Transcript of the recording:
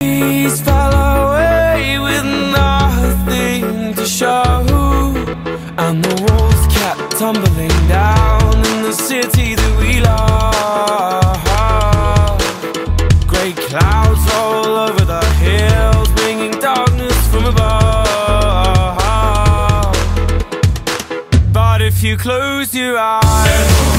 Please fell away with nothing to show. And the walls kept tumbling down in the city that we love. Grey clouds all over the hills bringing darkness from above. But if you close your eyes